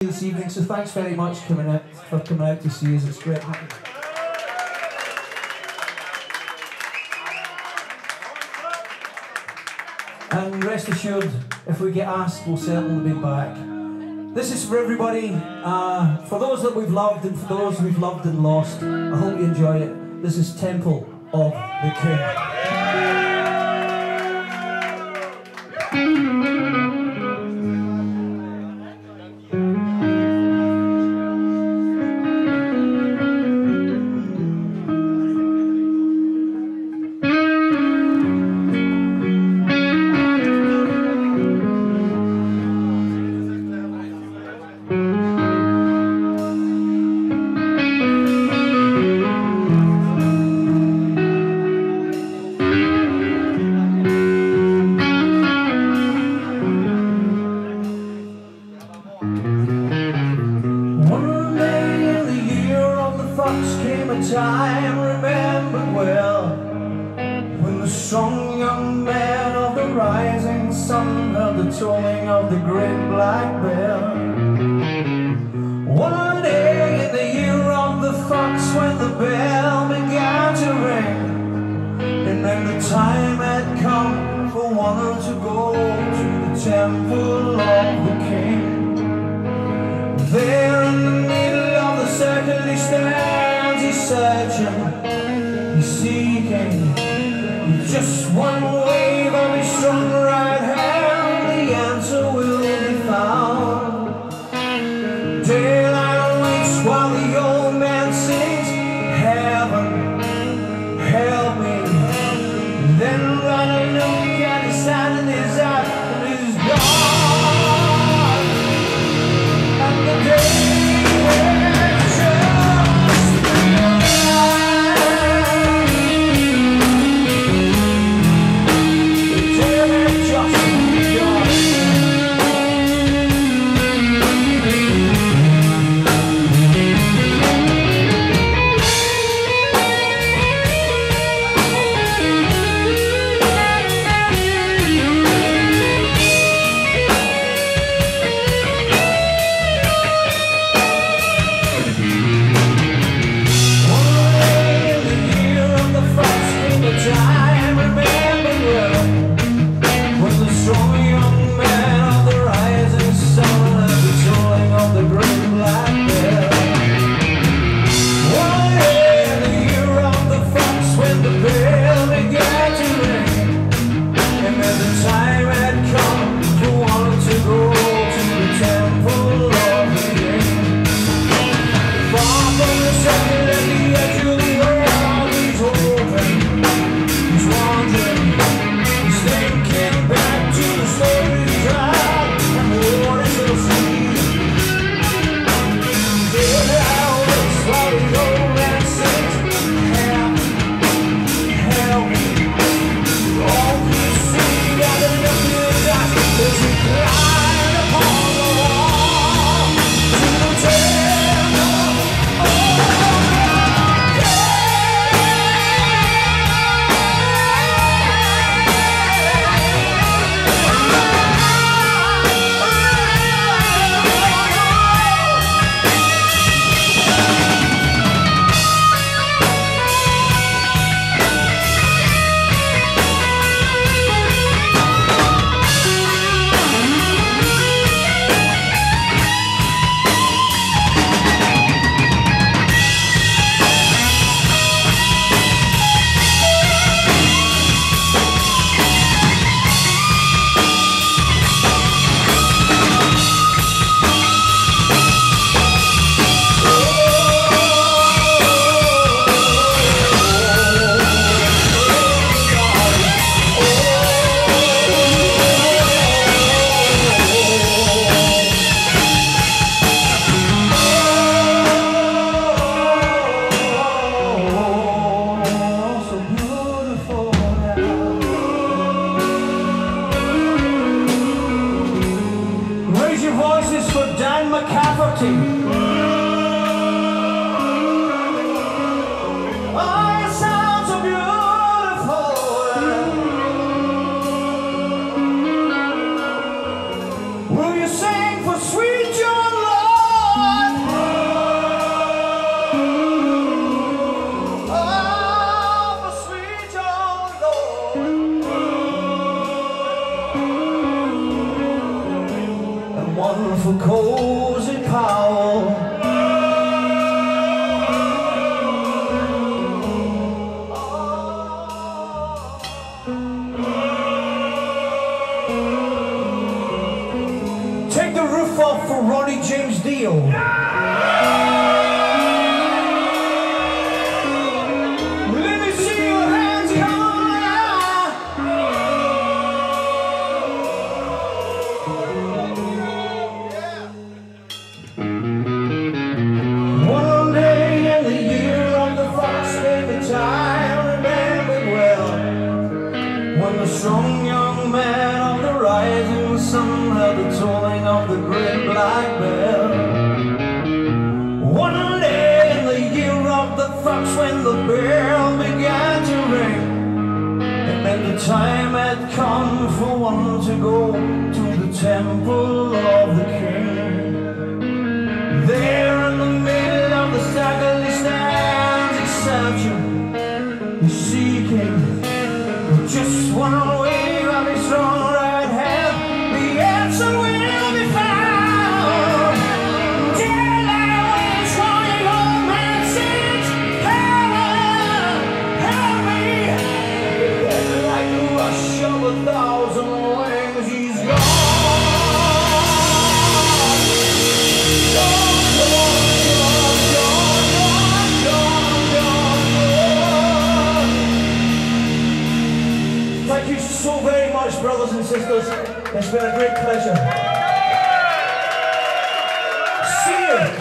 this evening. So thanks very much coming out, for coming out to see us. It's great. And rest assured, if we get asked, we'll certainly be back. This is for everybody, uh, for those that we've loved and for those we've loved and lost. I hope you enjoy it. This is Temple of the King. One day in the year of the fox came a time remembered well. When the strong young man of the rising sun heard the tolling of the great black bell. Set black bell One day in the year of the fox when the bell began to ring And meant the time had come for one to go to the temple of the king. There in the middle of the he stands exception He's seeking just one so very much, brothers and sisters. It's been a great pleasure. See you